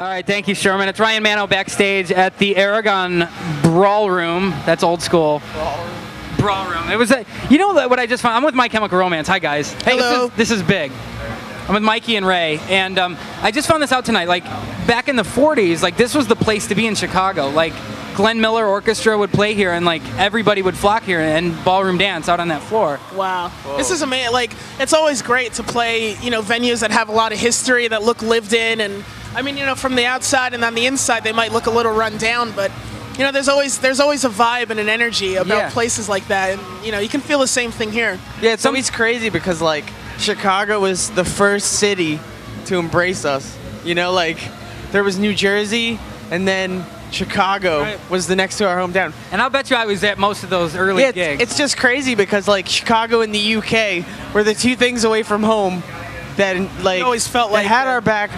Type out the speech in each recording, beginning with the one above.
All right, thank you, Sherman. It's Ryan Manno backstage at the Aragon Brawl Room. That's old school. Brawl Room. Brawl Room. It was a, you know what I just found? I'm with My Chemical Romance. Hi, guys. Hey, Hello. This is, this is big. I'm with Mikey and Ray, and um, I just found this out tonight. Like back in the 40s, like this was the place to be in Chicago. Like Glenn Miller Orchestra would play here, and like everybody would flock here and ballroom dance out on that floor. Wow. This is amazing. Like, it's always great to play, you know, venues that have a lot of history, that look lived in. And, I mean, you know, from the outside and on the inside, they might look a little run down, but, you know, there's always there's always a vibe and an energy about Yeah. places like that. And, you know, you can feel the same thing here. Yeah, it's always crazy because like Chicago was the first city to embrace us. You know, like there was New Jersey, and then Chicago Right. was the next to our hometown. And I'll bet you I was at most of those early Yeah, gigs. it's, it's just crazy because like Chicago and the UK were the two things away from home that like always felt like had that. our back,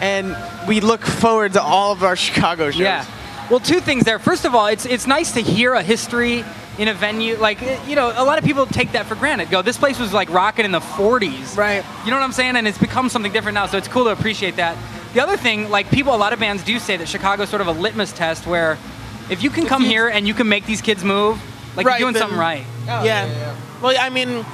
and we look forward to all of our Chicago shows. Yeah. Well, two things there. First of all, it's it's nice to hear a history in a venue. Like you know, a lot of people take that for granted. Go, this place was like rocking in the '40s. Right. You know what I'm saying? And it's become something different now. So it's cool to appreciate that. The other thing, like people, a lot of bands do say that Chicago's sort of a litmus test where if you can come you- here and you can make these kids move, like Right, you're doing then- something right. Oh, yeah yeah. Well, I mean,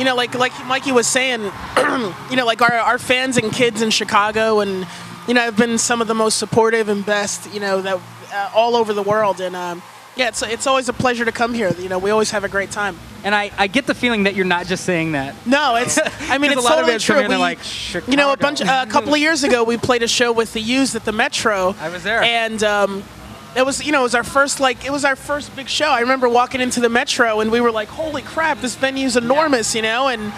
you know, like like Mikey was saying, you know, like our, our fans and kids in Chicago, and you know, have been some of the most supportive and best, you know, that uh, all over the world, and um, yeah, it's it's always a pleasure to come here. You know, we always have a great time. And I, I get the feeling that you're not just saying that. No, it's. I mean, it's a lot of totally come true. here and they're We- like, you know, a bunch. Chicago. a couple of years ago, we played a show with the Used at the Metro. I was there. and um, it was, you know, it was our first like, it was our first big show. I remember walking into the Metro, and we were like, "Holy crap, this venue's enormous!" You know, and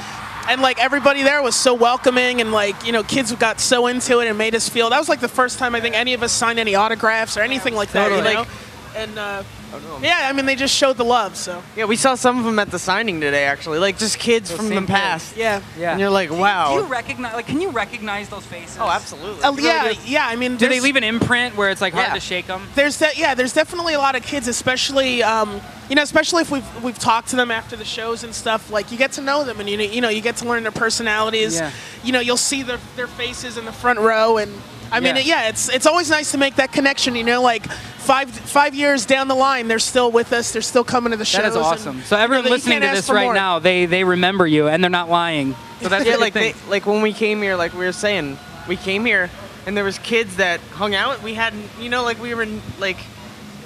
and like everybody there was so welcoming, and like you know, kids got so into it and made us feel. That was like the first time I think any of us signed any autographs or anything like that. Totally. You know, and. Uh, yeah, I mean, they just showed the love. So Yeah, we saw some of them at the signing today, actually. Like just kids from the same past. yeah, Yeah. And you're like, wow. Do you recognize? Like, can you recognize those faces? oh, absolutely. Uh, yeah, yeah. I mean, Do they leave an imprint where it's like hard Yeah. to shake them? there's that yeah there's definitely a lot of kids especially um, you know especially if we've we've talked to them after the shows and stuff like you get to know them and you know, you know you get to learn their personalities Yeah. you know you'll see their, their faces in the front row and I mean Yeah. yeah. it's it's always nice to make that connection you know like five five years down the line they're still with us they're still coming to the shows That is and, awesome. So you know, everyone listening to this right more. now, they they remember you and they're not lying. So that's yeah, like they, like when we came here, like we were saying, we came here and there was kids that hung out. We had, you know, like we were like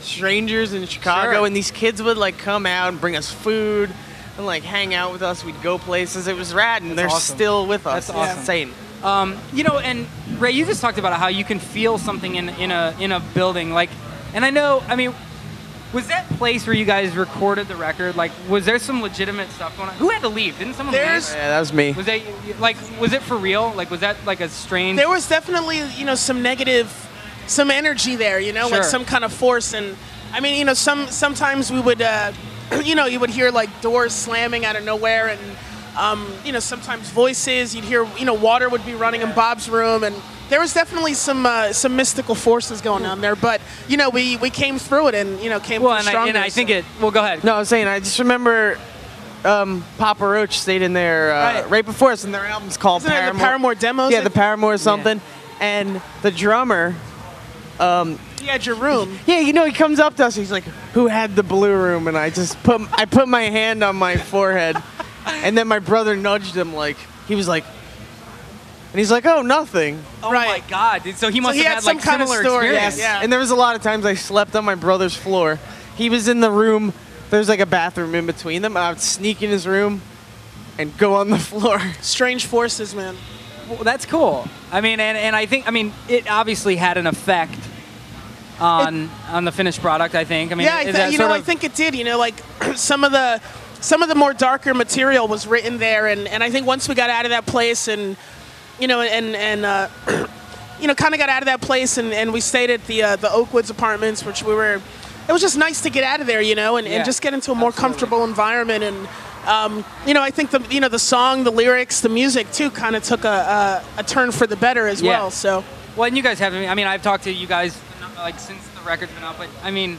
strangers in Chicago, Sure. and these kids would like come out and bring us food and like hang out with us. We'd go places. It was rad, and they're awesome. still with us. That's It's awesome. insane. Um, you know, and Ray, you just talked about how you can feel something in in a in a building, like, and I know, I mean. Was that place where you guys recorded the record? Like, was there some legitimate stuff going on? Who had to leave? Didn't someone There's- leave? Yeah, that was me. Was that like, was it for real? Like, was that like a strange? there was definitely you know some negative some energy there you know like some kind of force and i mean you know some sometimes we would uh, you know you would hear like doors slamming out of nowhere and um, you know sometimes voices you'd hear you know water would be running in bob's room and there was definitely some uh, some mystical forces going on there but you know we we came through it and you know came well, through and I, stronger, and I think so- it. Well, go ahead. No, I was saying. I just remember um, Papa Roach stayed in there uh, Right. right. before us, and their album's called Isn't that the Paramour. Paramour demos, Yeah, the? Paramour or something. And the drummer, you had your room Yeah, you know, he comes up to us. He's like, "Who had the blue room?" And I just put I put my hand on my forehead, and then my brother nudged him. Like he was like, and he's like, "Oh, nothing." Oh Right. my God! dude, So he must he have had had some like kind of similar story, experience. yes. Yeah. And there was a lot of times I slept on my brother's floor. He was in the room. There's like a bathroom in between them. I would sneak in his room, and go on the floor. strange forces man Well, that's cool. I mean, and, and I think, I mean, it obviously had an effect on on the finished product. I think. I mean, yeah, I th- that you know, sort I think it did. You know, like some of the some of the more darker material was written there, and, and I think once we got out of that place, and you know, and and uh, you know, kind of got out of that place, and, and we stayed at the uh, the Oakwoods Apartments, which we were. It was just nice to get out of there, you know, and, Yeah, and just get into a more absolutely. comfortable environment, and um, you know, I think the you know the song, the lyrics, the music too, kind of took a, a a turn for the better as Yeah. well. So. Well, and you guys have. I mean, I've talked to you guys like since the record's been out, but I mean,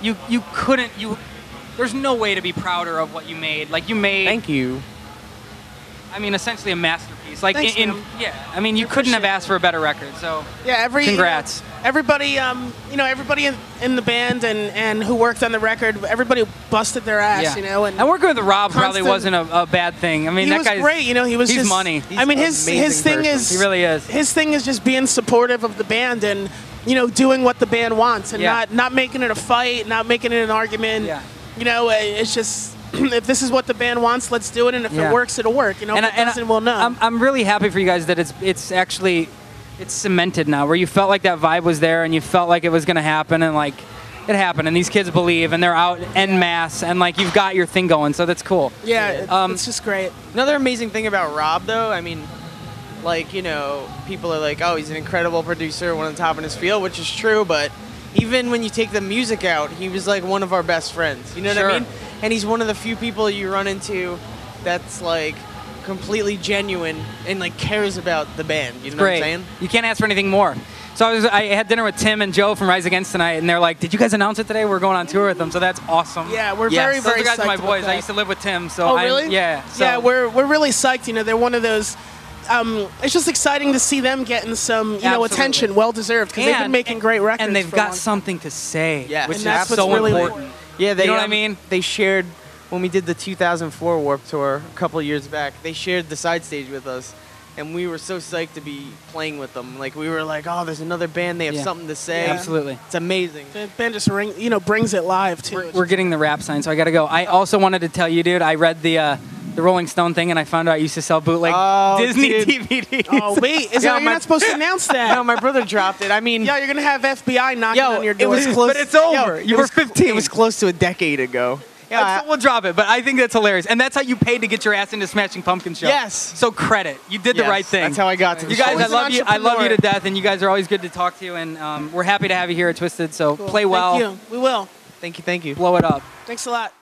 you you couldn't you. There's no way to be prouder of what you made. Like you made. Thank you. I mean, essentially a masterpiece. Like Thanks, in, in yeah, I mean, you I couldn't have appreciate asked for a better record. So Yeah, every Congrats. you everybody, um, you know, everybody in, in the band and, and who worked on the record, everybody busted their ass, yeah, you know. And, working with Rob probably wasn't a, a bad thing. I mean, he that was guy's great, you know. He was he's just money. He's I mean, his amazing his thing person. is He really is. His thing is just being supportive of the band and you know doing what the band wants and Yeah. not not making it a fight, not making it an argument. Yeah. You know, uh, it's just if this is what the band wants, let's do it, and if Yeah. it works, it'll work. You know, and if I- it and doesn't, we'll know. I'm, I'm really happy for you guys that it's it's actually it's cemented now, where you felt like that vibe was there and you felt like it was going to happen and like it happened and these kids believe and they're out en masse and like you've got your thing going, so that's cool. yeah, Um, it's just great. Another amazing thing about Rob, though, I mean, like, you know, people are like, oh, he's an incredible producer, one of the top in his field, which is true, but even when you take the music out, he was like one of our best friends. You know what Sure. I mean? And he's one of the few people you run into that's like completely genuine and like cares about the band. You know Great. what I'm saying? You can't ask for anything more. So I was I had dinner with Tim and Joe from Rise Against tonight, and they're like, "Did you guys announce it today? We're going on tour with them." So that's awesome. Yeah, we're Yes. very Those very. guys are my boys. I used to live with Tim, so Oh really? yeah. So, yeah, we're we're really psyched. You know, they're one of those. Um, it's just exciting to see them getting some, you know, attention, well deserved, because they've been And- making great records. and they've for a got long something to say, Yes. which And is that's what's so really important. Yeah, they know what I um, mean? They shared when we did the 2004 Warped Tour a couple years back. They shared the side stage with us, and we were so psyched to be playing with them. Like we were like, oh, there's another band. They have Yeah. something to say. Yeah. Absolutely. It's amazing. The band just ring, you know, brings it live too. We're, we're getting the wrap sign, so I gotta go. I also wanted to tell you, dude. I read the uh, the Rolling Stone thing, and I found out I used to sell bootleg Oh, Disney dude. DVDs. oh wait, is Yeah, that, you're not supposed to announce that? No, my brother dropped it. I mean, yeah, you're gonna have FBI knocking yo, on your door. it was close. But it's over. yo, You it were was 15. It was close to a decade ago. Yeah, I- we'll drop it, but I think that's hilarious, and that's how you paid to get your ass into Smashing Pumpkin show. Yes. So credit, you did the right thing. That's how I got to the You guys. I love you. I love you to death, and you guys are always good to talk to, and um, we're happy to have you here at Twisted. So Cool. play well, Thank you. We will. Thank you, thank you. blow it up. Thanks a lot.